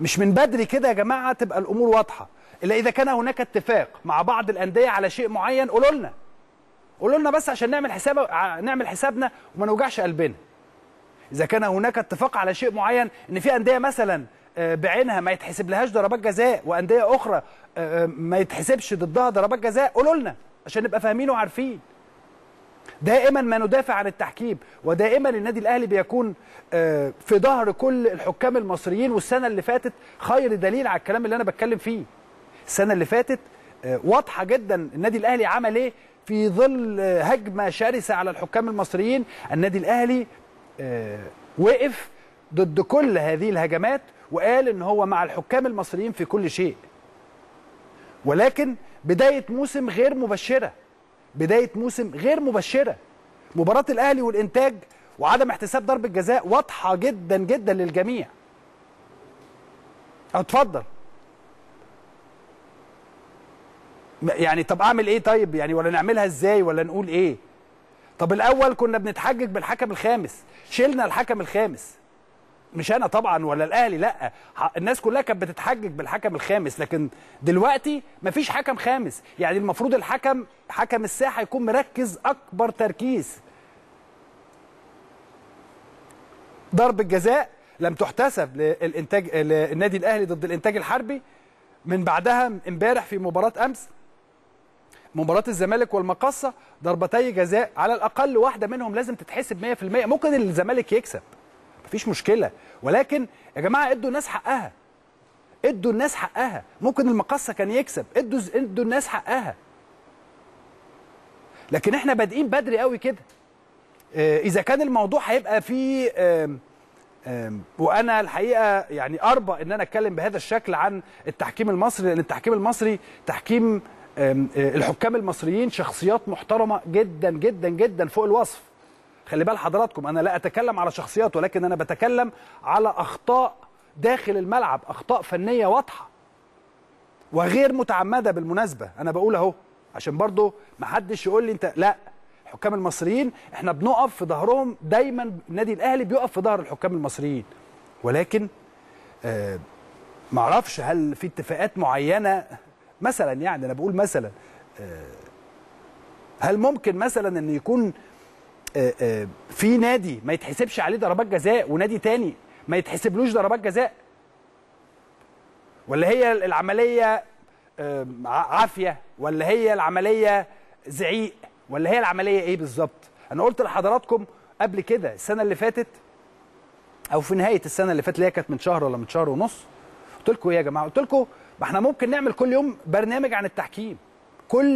مش من بدري كده يا جماعة تبقى الأمور واضحة. إلا إذا كان هناك اتفاق مع بعض الأندية على شيء معين قولوا لنا. قولوا لنا بس عشان نعمل حساب نعمل حسابنا وما نوجعش قلبنا. إذا كان هناك اتفاق على شيء معين إن في أندية مثلا آه، بعينها ما يتحسب لهاش ضربات جزاء وأندية أخرى آه، ما يتحسبش ضدها ضربات جزاء قولوا لنا عشان نبقى فاهمين وعارفين. دائما ما ندافع عن التحكيم ودائما النادي الأهلي بيكون آه، في ظهر كل الحكام المصريين والسنة اللي فاتت خير دليل على الكلام اللي أنا بتكلم فيه. السنة اللي فاتت آه، واضحة جدا النادي الأهلي عمل إيه؟ في ظل آه، هجمة شرسة على الحكام المصريين النادي الأهلي وقف ضد كل هذه الهجمات وقال إن هو مع الحكام المصريين في كل شيء. ولكن بداية موسم غير مبشرة. بداية موسم غير مبشرة. مباراة الأهلي والإنتاج وعدم احتساب ضربة جزاء واضحة جدا جدا للجميع. اتفضل. م- يعني طب أعمل إيه طيب؟ يعني ولا نعملها إزاي؟ ولا نقول إيه؟ طب الأول كنا بنتحجج بالحكم الخامس. شلنا الحكم الخامس. مش أنا طبعا ولا الأهلي لأ. الناس كلها كانت بتتحجج بالحكم الخامس لكن دلوقتي مفيش حكم خامس. يعني المفروض الحكم حكم الساحة يكون مركز أكبر تركيز. ضربة جزاء لم تحتسب للإنتاج للنادي الأهلي ضد الإنتاج الحربي. من بعدها امبارح في مباراة أمس مباراة الزمالك والمقصة ضربتي جزاء على الأقل واحدة منهم لازم تتحسب 100% ممكن الزمالك يكسب. مفيش مشكلة. ولكن يا جماعة ادوا الناس حقها. ادوا الناس حقها. ممكن المقصة كان يكسب. ادوا ادوا الناس حقها. لكن إحنا بادئين بدري قوي كده. آه، إذا كان الموضوع هيبقى فيه وأنا الحقيقة يعني أربى إن أنا أتكلم بهذا الشكل عن التحكيم المصري لأن التحكيم المصري تحكيم آه، الحكام المصريين شخصيات محترمة جدا جدا جدا فوق الوصف. خلي بال حضراتكم أنا لا أتكلم على شخصيات ولكن أنا بتكلم على أخطاء داخل الملعب أخطاء فنية واضحة وغير متعمدة بالمناسبة. أنا بقول أهو عشان برضو ما حدش يقول لي أنت لا الحكام المصريين إحنا بنقف في ظهرهم دايما النادي الأهلي بيقف في ظهر الحكام المصريين. ولكن آه ما أعرفش هل في اتفاقات معينة مثلا يعني أنا بقول مثلا آه هل ممكن مثلا إن يكون في نادي ما يتحسبش عليه ضربات جزاء ونادي تاني ما يتحسبلوش ضربات جزاء. ولا هي العملية آه، عافية ولا هي العملية زعيق ولا هي العملية إيه بالظبط؟ أنا قلت لحضراتكم قبل كده السنة اللي فاتت أو في نهاية السنة اللي فاتت اللي هي كانت من شهر ولا من شهر ونص قلت لكم إيه يا جماعة؟ قلت لكم ما إحنا ممكن نعمل كل يوم برنامج عن التحكيم. كل